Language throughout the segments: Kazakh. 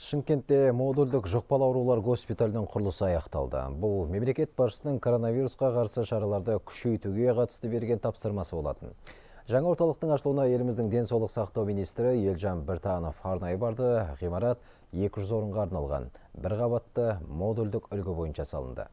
Шымкентте модульдік жұқпалы аурулар госпиталінің құрылысы аяқталды. Бұл мемлекет басшысының коронавирусқа қарсы шараларды күшейтуге қатысты берген тапсырмасы болатын. Жаңа орталықтың ашылуына еліміздің денсаулық сақтау министрі Елжан Біртанов арнайы барды. Ғимарат 200 орынға арналған. Бір қабатты модульдік үлгі бойынша салынды.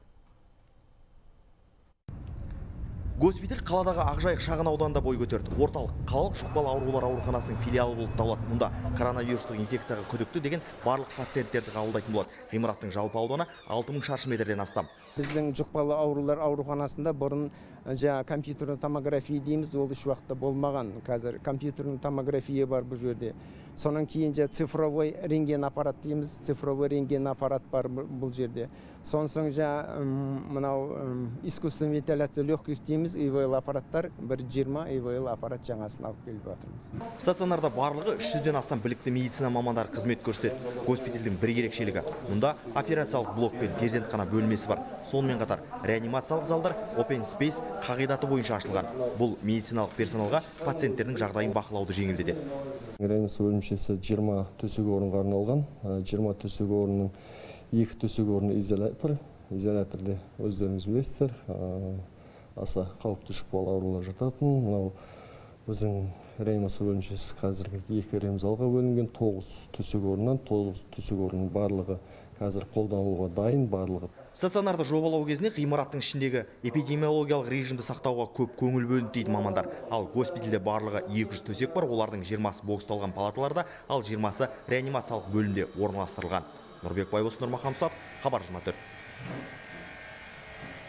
Госпиталь қаладағы ақжайық шағын ауданында бой көтерді. Орталық қалалық жұқпалы аурулар ауруханасының филиалы болып табылады. Мұнда коронавирустық инфекцияға күдікті деген барлық пациенттерді қабылдайтын болады. Ғимараттың жалпы ауданы алты мың шаршы метрден астам. Біздің жұқпалы аурулар ауруханасында бұрын жаңағы компьютерлік томография дейміз ол еш уақытта болмаған. Қазір компьютерлік томография бар бұл жерде. Сонан кейін же цифровой рентген аппарат дейміз цифровой рентген аппарат бар бұл жерде. Сонсоң жаңа мынау искусственный вентиляция легких дейміз ивл аппараттар бір жиырма ивл аппарат жаңасын алып келіп жатырмыз стационарда барлығы үш жүзден астам білікті медицина мамандары қызмет көрсетеді госпитальдің бір ерекшелігі мұнда операциялық блок пен перзентхана бөлмесі бар сонымен қатар реанимациялық залдар open space қағидаты бойынша ашылған. Бұл медициналық персоналға пациенттердің жағдайын бақылауды жеңілдетеді реанимация бөлімшесі жиырма төсек орынға арналған. Жиырма төсек орынның екі төсек орны изолятор. Изоляторде өздеріңіз білесіздер. Аса қауіпті жұқпалы аурулар жататын. Мынау біздің реанимация бөлімшесі қазіргі екі ремзалға бөлінген тоғыз төсек орыннан тоғыз төсек орынның барлығы қазір қолдануға дайын барлығы стационарды жобалау кезінде ғимараттың ішіндегі эпидемиологиялық режимді сақтауға көп көңіл бөлінді дейді мамандар. Ал госпитальде барлығы 200 төсек бар олардың 20-сы боксталған палаталарда ал 20-сы реанимациялық бөлімде орналастырылған. Нұрбек байбосын нұрмахан мұсатов хабар жиырма